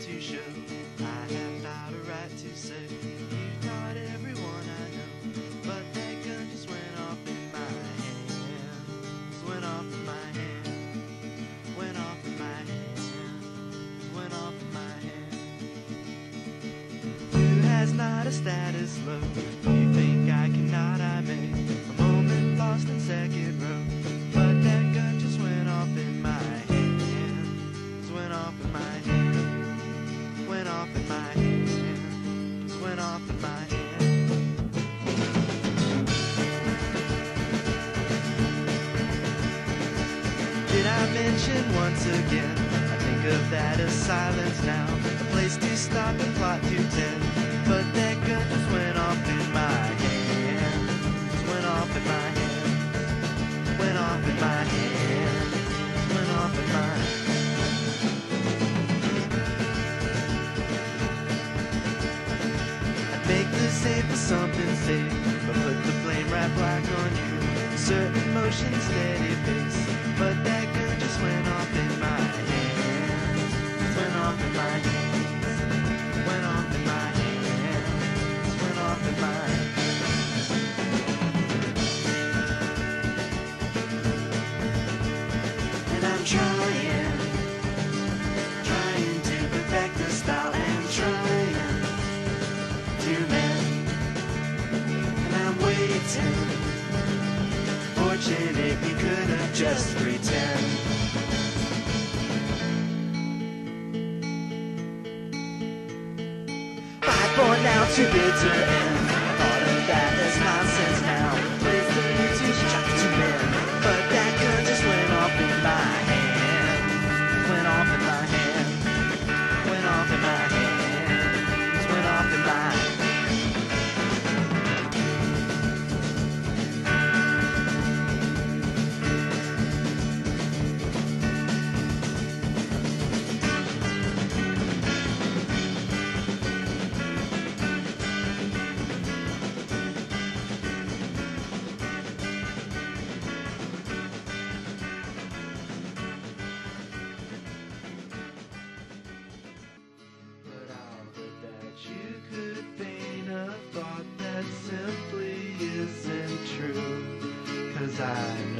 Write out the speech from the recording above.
to show. I have not a right to say you taught everyone I know. But that gun just went off in my hand. Went off in my hand. Went off in my hand. Went off in my hand. Who has not a status low? You think I cannot, I may. A moment lost in second Mention once again? I think of that as silence now. A place to stop and plot to tend. But that gun just went off in my hand. Just went off in my hand. Went off in my hand. Went off in my I'd make the save for something safe, but put the blame right back on you. Certain motion, steady pace, but that went off in my hands. Went off in my hands. Went off in my hands. Went off in my And I'm trying, trying to perfect the style and trying to mend. And I'm waiting. Fortunate you could have for now to that simply isn't true. Cause I know